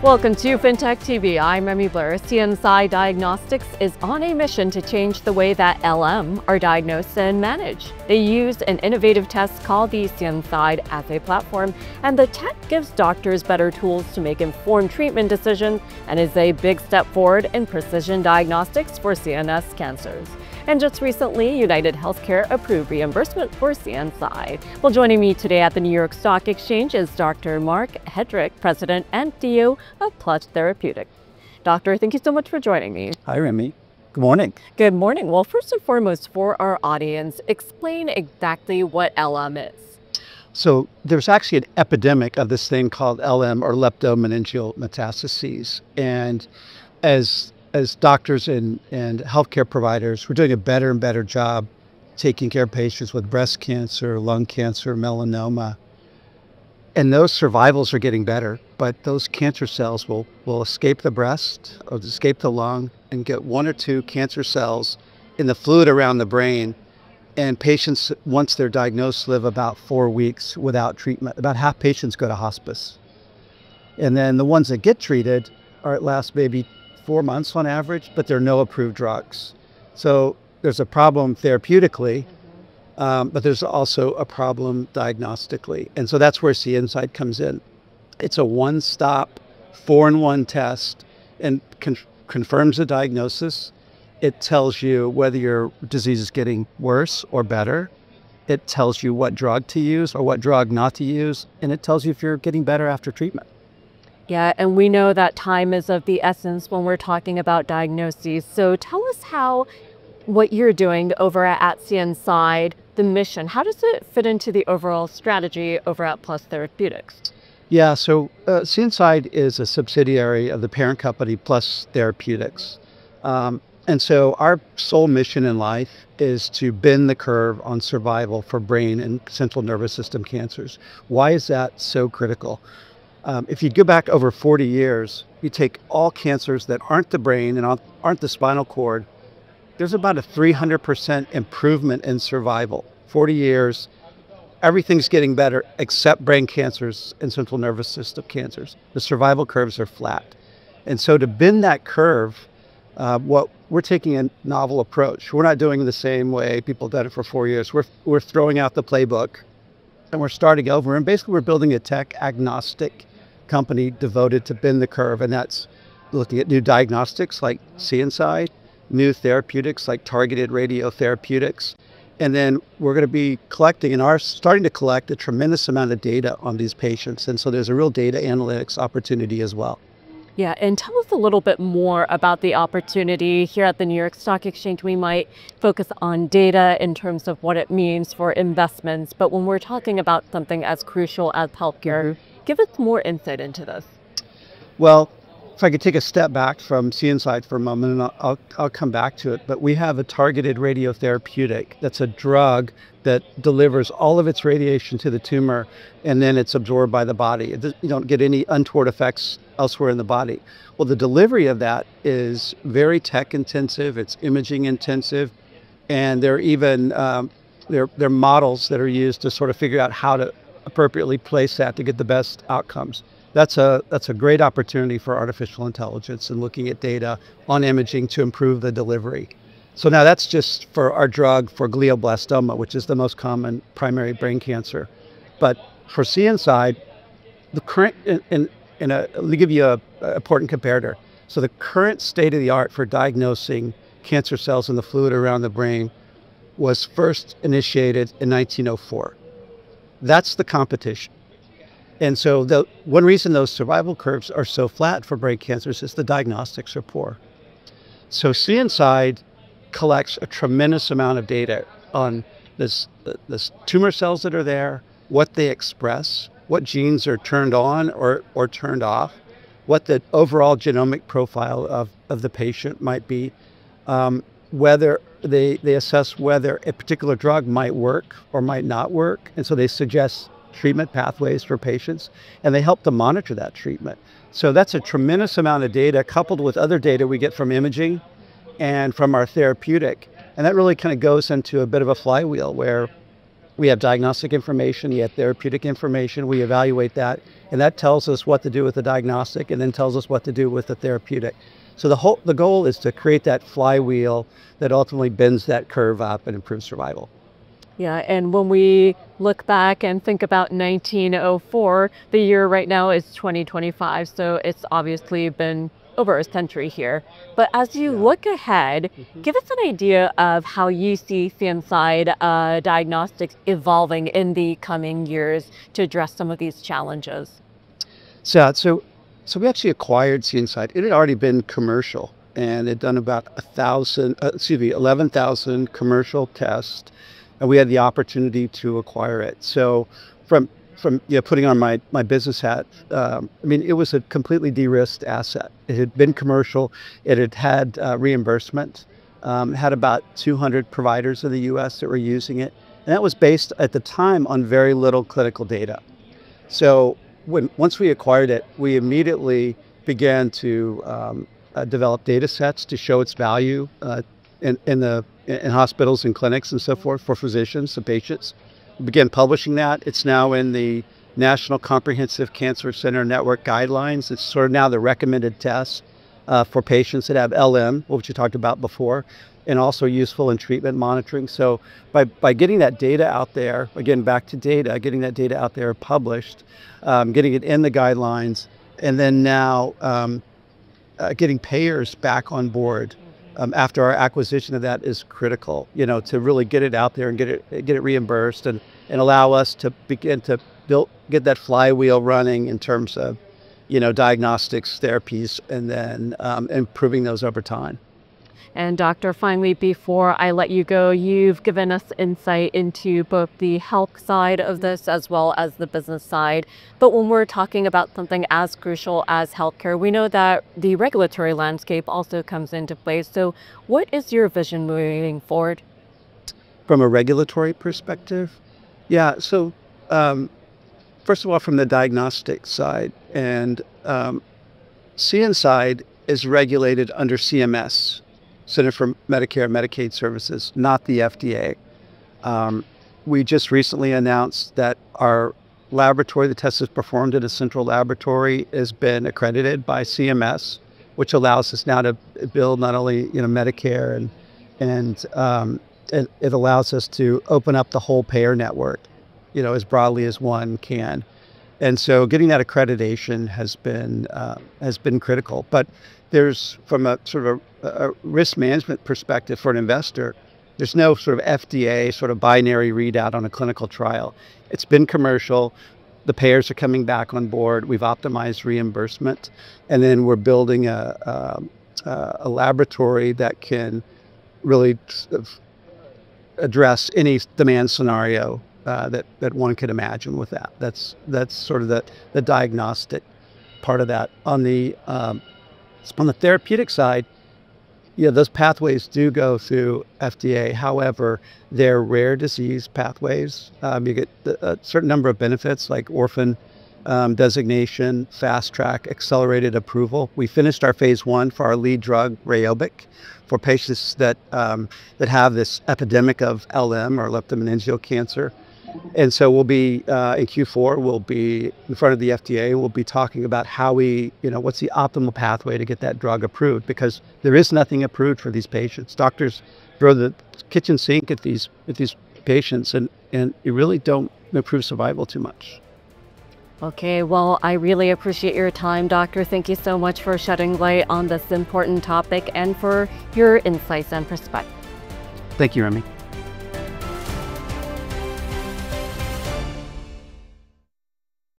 Welcome to FinTech TV. I'm Remy Blair. CNSide Diagnostics is on a mission to change the way that LM are diagnosed and managed. They use an innovative test called the CNSide Assay Platform, and the tech gives doctors better tools to make informed treatment decisions and is a big step forward in precision diagnostics for CNS cancers. And just recently, United Healthcare approved reimbursement for CNSide. Well, joining me today at the New York Stock Exchange is Dr. Mark Hedrick, President and CEO of Plus Therapeutics. Doctor, thank you so much for joining me. Hi, Remy. Good morning. Good morning. Well, first and foremost, for our audience, explain exactly what LM is. So, there's actually an epidemic of this thing called LM or leptomeningeal metastases. And as as doctors and, and healthcare providers, we're doing a better and better job taking care of patients with breast cancer, lung cancer, melanoma. And those survivals are getting better, but those cancer cells will, will escape the breast or escape the lung and get one or two cancer cells in the fluid around the brain. And patients, once they're diagnosed, live about four weeks without treatment. About half patients go to hospice. And then the ones that get treated are at last maybe four months on average, but there are no approved drugs. So there's a problem therapeutically, um, but there's also a problem diagnostically. And so that's where CNSide comes in. It's a one stop, four in one test and con- confirms the diagnosis. It tells you whether your disease is getting worse or better. It tells you what drug to use or what drug not to use. And it tells you if you're getting better after treatment. Yeah, and we know that time is of the essence when we're talking about diagnoses. So tell us how what you're doing over at CNSide, the mission, how does it fit into the overall strategy over at Plus Therapeutics? Yeah, so uh, CNSide is a subsidiary of the parent company Plus Therapeutics. Um, and so our sole mission in life is to bend the curve on survival for brain and central nervous system cancers. Why is that so critical? Um, if you go back over 40 years, you take all cancers that aren't the brain and aren't the spinal cord, there's about a 300% improvement in survival. 40 years, everything's getting better except brain cancers and central nervous system cancers. The survival curves are flat. And so to bend that curve, uh, what we're taking a novel approach. We're not doing the same way people did it for four years. We're, we're throwing out the playbook and we're starting over. And basically, we're building a tech agnostic company devoted to bend the curve, and that's looking at new diagnostics like CNSide, new therapeutics like targeted radiotherapeutics. And then we're going to be collecting and are starting to collect a tremendous amount of data on these patients. And so there's a real data analytics opportunity as well. Yeah, and tell us a little bit more about the opportunity here at the New York Stock Exchange. We might focus on data in terms of what it means for investments, but when we're talking about something as crucial as healthcare, mm-hmm. Give us more insight into this. Well, if I could take a step back from CNSide for a moment, and I'll, I'll, come back to it, but we have a targeted radiotherapeutic that's a drug that delivers all of its radiation to the tumor and then it's absorbed by the body. You don't get any untoward effects elsewhere in the body. Well, the delivery of that is very tech intensive, it's imaging intensive, and there are even um, there, there are models that are used to sort of figure out how to appropriately place that to get the best outcomes. That's a, that's a great opportunity for artificial intelligence and looking at data on imaging to improve the delivery. So now that's just for our drug for glioblastoma, which is the most common primary brain cancer. But for CNSide, the current, in, in a, let me give you an important comparator. So the current state of the art for diagnosing cancer cells in the fluid around the brain was first initiated in 1904. That's the competition. And so the one reason those survival curves are so flat for brain cancers is the diagnostics are poor. So CNSide collects a tremendous amount of data on this, this tumor cells that are there, what they express, what genes are turned on or, or turned off, what the overall genomic profile of, of the patient might be, um, whether they, they assess whether a particular drug might work or might not work. And so they suggest treatment pathways for patients and they help to monitor that treatment. So that's a tremendous amount of data coupled with other data we get from imaging and from our therapeutic. And that really kind of goes into a bit of a flywheel where We have diagnostic information, we have therapeutic information, we evaluate that, and that tells us what to do with the diagnostic and then tells us what to do with the therapeutic. So the whole the goal is to create that flywheel that ultimately bends that curve up and improves survival. Yeah, and when we look back and think about 1904, the year right now is 2025, so it's obviously been over a century here. But as you yeah. look ahead, mm-hmm. give us an idea of how you see CNSide uh, diagnostics evolving in the coming years to address some of these challenges. So, so, so we actually acquired CNSide. It had already been commercial and it had done about a thousand, uh, excuse me, 11,000 commercial tests and we had the opportunity to acquire it. So from from you know, putting on my, my business hat, um, I mean, it was a completely de-risked asset. It had been commercial. It had had uh, reimbursement. Um, had about 200 providers in the U.S. that were using it, and that was based at the time on very little clinical data. So when once we acquired it, we immediately began to um, uh, develop data sets to show its value uh, in, in the in hospitals and clinics and so forth for physicians and patients. We began publishing that. It's now in the National Comprehensive Cancer Center Network guidelines. It's sort of now the recommended test uh, for patients that have LM, which you talked about before, and also useful in treatment monitoring. So by, by getting that data out there, again, back to data, getting that data out there published, um, getting it in the guidelines, and then now um, uh, getting payers back on board um, after our acquisition of that is critical, you know, to really get it out there and get it get it reimbursed and, and allow us to begin to build get that flywheel running in terms of, you know, diagnostics, therapies, and then um, improving those over time. And Doctor, finally, before I let you go, you've given us insight into both the health side of this as well as the business side. But when we're talking about something as crucial as healthcare, we know that the regulatory landscape also comes into play. So what is your vision moving forward? From a regulatory perspective? Yeah, so um, first of all, from the diagnostic side, and um, CNSide is regulated under CMS, Center for Medicare and Medicaid Services, not the FDA. Um, we just recently announced that our laboratory, the test is performed at a central laboratory, has been accredited by CMS, which allows us now to build not only you know Medicare and and um, it, it, allows us to open up the whole payer network, you know, as broadly as one can. And so, getting that accreditation has been uh, has been critical. But there's from a sort of a, a, risk management perspective for an investor, there's no sort of FDA sort of binary readout on a clinical trial. It's been commercial. The payers are coming back on board. We've optimized reimbursement, and then we're building a, a, a laboratory that can really address any demand scenario uh, that that one could imagine with that. That's that's sort of the the diagnostic part of that. On the um, on the therapeutic side, yeah, those pathways do go through FDA. However, they're rare disease pathways. Um, you get a certain number of benefits like orphan um, designation, fast track, accelerated approval. We finished our phase one for our lead drug, REYOBIQ, for patients that um, that have this epidemic of LM or leptomeningeal cancer. And so we'll be uh, in Q4. We'll be in front of the FDA. We'll be talking about how we, you know, what's the optimal pathway to get that drug approved because there is nothing approved for these patients. Doctors throw the kitchen sink at these at these patients, and and you really don't improve survival too much. Okay, well, I really appreciate your time, Doctor. Thank you so much for shedding light on this important topic and for your insights and perspective. Thank you, Remy.